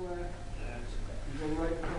work. eye, go right.